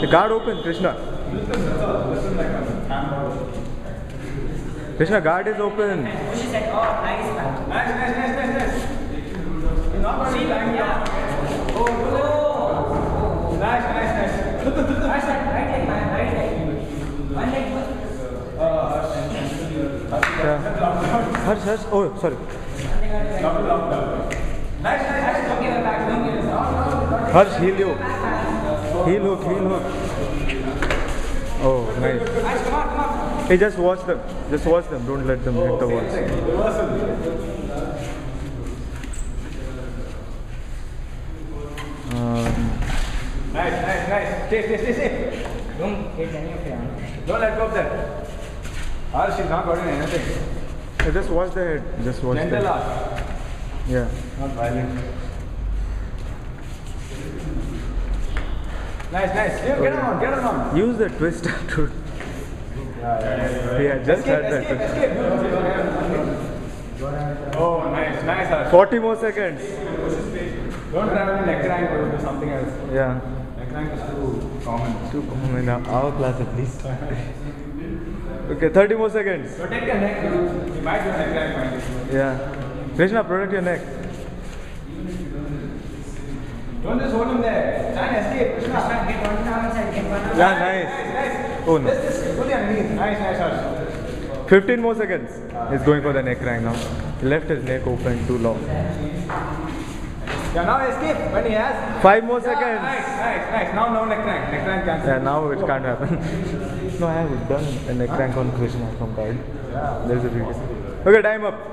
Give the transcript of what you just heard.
the guard open, Krishna. Krishna, guard is open. Yeah. Harsh, Harsh. Oh, sorry. Harsh, heel you. Heel hook, heel hook. Oh, nice. Guys, come on, come on. Hey, just watch them. Just watch them. Don't let them hit the walls. Um, Nice, nice, nice. Stay, stay, stay, stay. Don't hit any of them. Don't let go of that. Harsh is not got in anything. hey, just watch the head. Just watch Gentle the Harsh. Yeah. Not violent. Nice, nice. Yeah, get on, get on. Use the twist to. Yeah, just Escape, had escape, that. escape. Oh, nice, nice, Harsh. 40 more seconds. Don't travel neck crank or do something else. Yeah. Neck crank is too common. Too common in our class at least. Okay, 30 more seconds. Protect your neck. You might do neck crank finally. Yeah. Krishna, protect your neck. Don't just hold him there. Try and escape. Krishna. Krishna, get one down side, get one down Yeah, Nice, nice. nice. Oh no. Just, just fully underneath. Nice, nice, Harsh. 15 more seconds. He's going for the neck crank now. He left his neck open too long. Yeah, now escape when he has. Five more Yeah, seconds. nice, nice, nice. Now no neck crank. Neck crank cancel. Yeah, now it can't happen. no, I have done a neck crank on Krishna from guard. Yeah. There's a video. Okay, time up.